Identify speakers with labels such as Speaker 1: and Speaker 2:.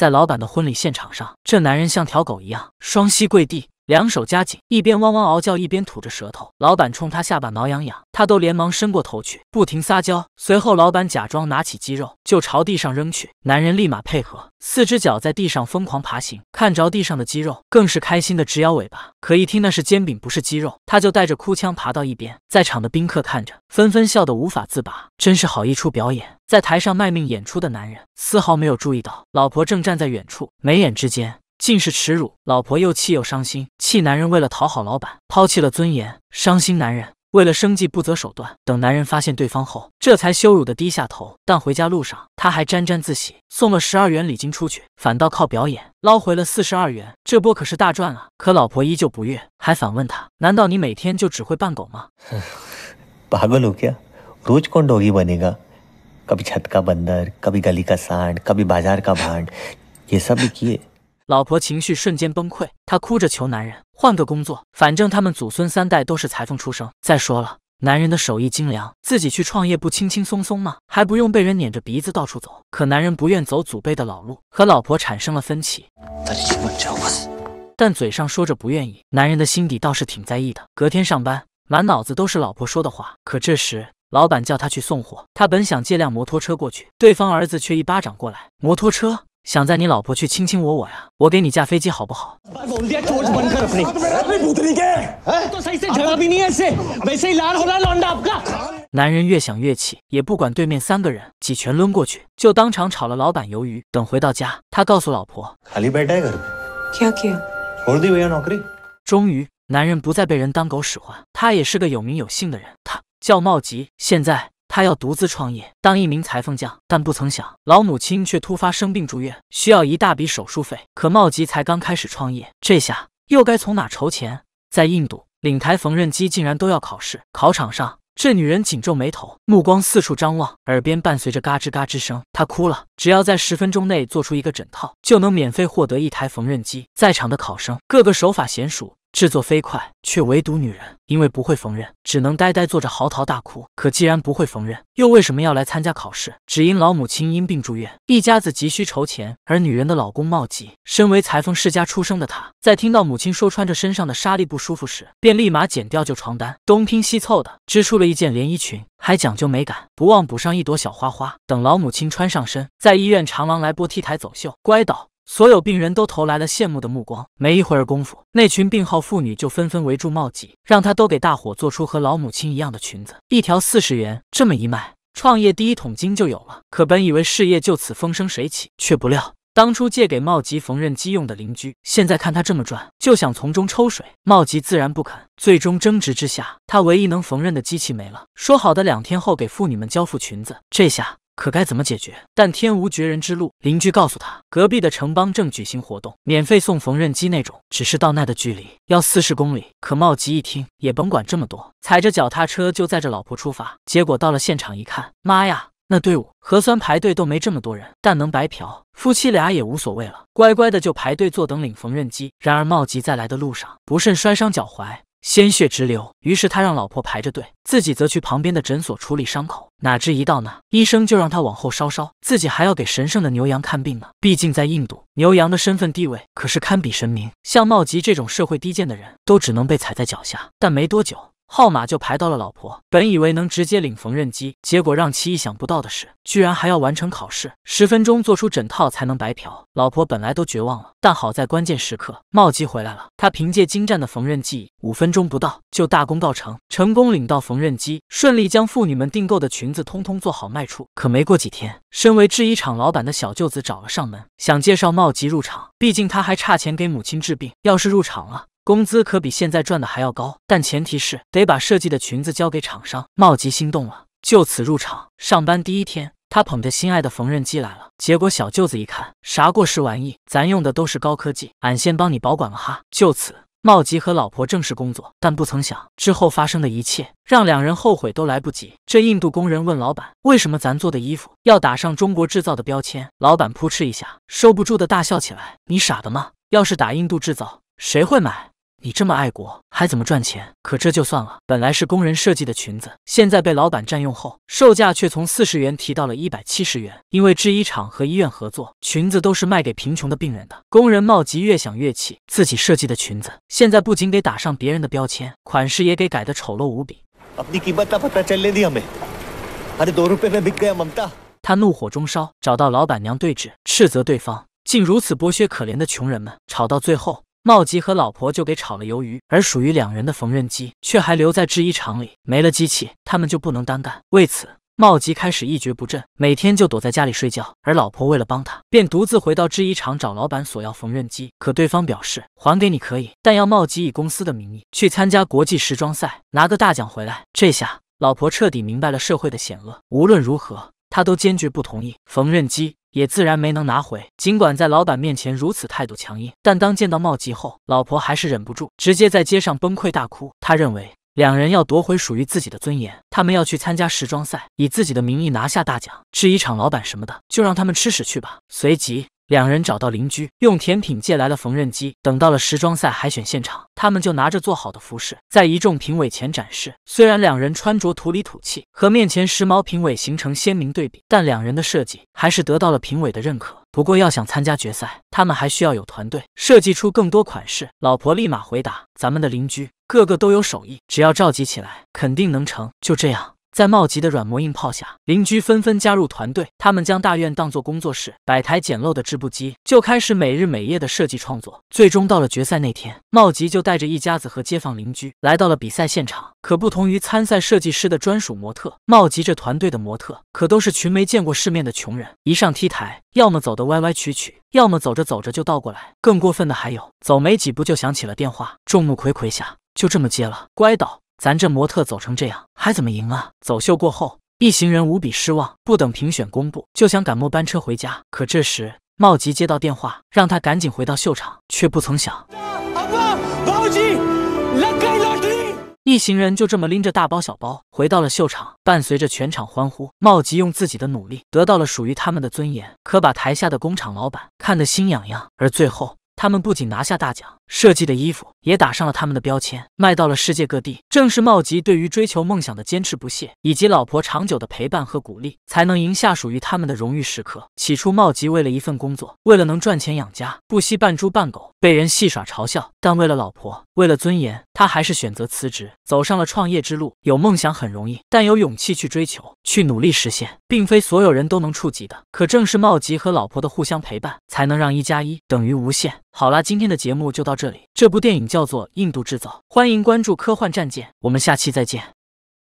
Speaker 1: 在老板的婚礼现场上，这男人像条狗一样，双膝跪地。两手夹紧，一边汪汪嗷叫，一边吐着舌头。老板冲他下巴挠痒痒，他都连忙伸过头去，不停撒娇。随后，老板假装拿起鸡肉就朝地上扔去，男人立马配合，四只脚在地上疯狂爬行，看着地上的鸡肉，更是开心的直摇尾巴。可一听那是煎饼，不是鸡肉，他就带着哭腔爬到一边。在场的宾客看着，纷纷笑得无法自拔。真是好一出表演，在台上卖命演出的男人丝毫没有注意到，老婆正站在远处，眉眼之间。尽是耻辱，老婆又气又伤心。气男人为了讨好老板抛弃了尊严，伤心男人为了生计不择手段。等男人发现对方后，这才羞辱的低下头。但回家路上，他还沾沾自喜，送了十二元礼金出去，反倒靠表演捞回了四十二元。这波可是大赚啊！可老婆依旧不悦，还反问他：难道你每天就只会扮狗吗？老婆情绪瞬间崩溃，她哭着求男人换个工作，反正他们祖孙三代都是裁缝出生。再说了，男人的手艺精良，自己去创业不轻轻松松吗？还不用被人撵着鼻子到处走。可男人不愿走祖辈的老路，和老婆产生了分歧。但嘴上说着不愿意，男人的心底倒是挺在意的。隔天上班，满脑子都是老婆说的话。可这时，老板叫他去送货，他本想借辆摩托车过去，对方儿子却一巴掌过来：“摩托车，想在你老婆去卿卿我我呀？我给你架飞机好不好？男人越想越气，也不管对面三个人，几拳抡过去，就当场炒了老板鱿鱼。等回到家，他告诉老婆：“终于，男人不再被人当狗使唤，他也是个有名有姓的人。他叫茂吉，现在他要独自创业，当一名裁缝匠，但不曾想老母亲却突发生病住院，需要一大笔手术费。可茂吉才刚开始创业，这下又该从哪筹钱？在印度，领台缝纫机竟然都要考试。考场上，这女人紧皱眉头，目光四处张望，耳边伴随着嘎吱嘎吱声。她哭了，只要在十分钟内做出一个枕套，就能免费获得一台缝纫机。在场的考生个个手法娴熟。制作飞快，却唯独女人因为不会缝纫，只能呆呆坐着嚎啕大哭。可既然不会缝纫，又为什么要来参加考试？只因老母亲因病住院，一家子急需筹钱。而女人的老公茂吉，身为裁缝世家出生的他，在听到母亲说穿着身上的纱丽不舒服时，便立马剪掉旧床单，东拼西凑的织出了一件连衣裙，还讲究美感，不忘补上一朵小花花。等老母亲穿上身，在医院长廊来播 T 台走秀，乖倒。所有病人都投来了羡慕的目光。没一会儿功夫，那群病号妇女就纷纷围住茂吉，让他都给大伙做出和老母亲一样的裙子，一条四十元，这么一卖，创业第一桶金就有了。可本以为事业就此风生水起，却不料当初借给茂吉缝纫机用的邻居，现在看他这么赚，就想从中抽水。茂吉自然不肯。最终争执之下，他唯一能缝纫的机器没了。说好的两天后给妇女们交付裙子，这下。可该怎么解决？但天无绝人之路。邻居告诉他，隔壁的城邦正举行活动，免费送缝纫机那种，只是到那的距离要四十公里。可茂吉一听，也甭管这么多，踩着脚踏车就载着老婆出发。结果到了现场一看，妈呀，那队伍核酸排队都没这么多人，但能白嫖，夫妻俩也无所谓了，乖乖的就排队坐等领缝纫机。然而茂吉在来的路上不慎摔伤脚踝。鲜血直流，于是他让老婆排着队，自己则去旁边的诊所处理伤口。哪知一到那，医生就让他往后稍稍，自己还要给神圣的牛羊看病呢。毕竟在印度，牛羊的身份地位可是堪比神明，像茂吉这种社会低贱的人，都只能被踩在脚下。但没多久，号码就排到了老婆。本以为能直接领缝纫机，结果让其意想不到的是，居然还要完成考试，十分钟做出枕套才能白嫖。老婆本来都绝望了，但好在关键时刻，茂吉回来了。他凭借精湛的缝纫技艺，五分钟不到就大功告成，成功领到缝纫机，顺利将妇女们订购的裙子通通做好卖出。可没过几天，身为制衣厂老板的小舅子找了上门，想介绍茂吉入场，毕竟他还差钱给母亲治病，要是入场了。工资可比现在赚的还要高，但前提是得把设计的裙子交给厂商。茂吉心动了，就此入场。上班第一天，他捧着心爱的缝纫机来了，结果小舅子一看，啥过时玩意，咱用的都是高科技，俺先帮你保管了哈。就此，茂吉和老婆正式工作，但不曾想之后发生的一切，让两人后悔都来不及。这印度工人问老板：“为什么咱做的衣服要打上中国制造的标签？”老板扑哧一下，收不住的大笑起来：“你傻的吗？要是打印度制造，谁会买？”你这么爱国，还怎么赚钱？可这就算了，本来是工人设计的裙子，现在被老板占用后，售价却从四十元提到了一百七十元。因为制衣厂和医院合作，裙子都是卖给贫穷的病人的。工人茂吉越想越气，自己设计的裙子，现在不仅给打上别人的标签，款式也给改得丑陋无比。他怒火中烧，找到老板娘对峙，斥责对方竟如此剥削可怜的穷人们。吵到最后，茂吉和老婆就给炒了鱿鱼，而属于两人的缝纫机却还留在制衣厂里。没了机器，他们就不能单干。为此，茂吉开始一蹶不振，每天就躲在家里睡觉。而老婆为了帮他，便独自回到制衣厂找老板索要缝纫机。可对方表示还给你可以，但要茂吉以公司的名义去参加国际时装赛，拿个大奖回来。这下老婆彻底明白了社会的险恶。无论如何。他都坚决不同意，缝纫机也自然没能拿回。尽管在老板面前如此态度强硬，但当见到茂吉后，老婆还是忍不住，直接在街上崩溃大哭。他认为两人要夺回属于自己的尊严，他们要去参加时装赛，以自己的名义拿下大奖。制衣厂老板什么的，就让他们吃屎去吧。随即。两人找到邻居，用甜品借来了缝纫机。等到了时装赛海选现场，他们就拿着做好的服饰，在一众评委前展示。虽然两人穿着土里土气，和面前时髦评委形成鲜明对比，但两人的设计还是得到了评委的认可。不过，要想参加决赛，他们还需要有团队，设计出更多款式。老婆立马回答：“咱们的邻居个个都有手艺，只要召集起来，肯定能成。”就这样。在茂吉的软磨硬泡下，邻居纷纷加入团队。他们将大院当作工作室，摆台简陋的织布机，就开始每日每夜的设计创作。最终到了决赛那天，茂吉就带着一家子和街坊邻居来到了比赛现场。可不同于参赛设计师的专属模特，茂吉这团队的模特可都是群没见过世面的穷人。一上 T 台，要么走得歪歪曲曲，要么走着走着就倒过来。更过分的还有，走没几步就响起了电话。众目睽睽下，就这么接了，乖倒。咱这模特走成这样，还怎么赢啊？走秀过后，一行人无比失望，不等评选公布，就想赶末班车回家。可这时，茂吉接到电话，让他赶紧回到秀场，却不曾想，一行人就这么拎着大包小包回到了秀场，伴随着全场欢呼，茂吉用自己的努力得到了属于他们的尊严，可把台下的工厂老板看得心痒痒。而最后，他们不仅拿下大奖。设计的衣服也打上了他们的标签，卖到了世界各地。正是茂吉对于追求梦想的坚持不懈，以及老婆长久的陪伴和鼓励，才能赢下属于他们的荣誉时刻。起初，茂吉为了一份工作，为了能赚钱养家，不惜扮猪扮狗，被人戏耍嘲笑。但为了老婆，为了尊严，他还是选择辞职，走上了创业之路。有梦想很容易，但有勇气去追求、去努力实现，并非所有人都能触及的。可正是茂吉和老婆的互相陪伴，才能让一加一等于无限。好啦，今天的节目就到。这里，这部电影叫做《印度制造》，欢迎关注科幻战舰，我们下期再见。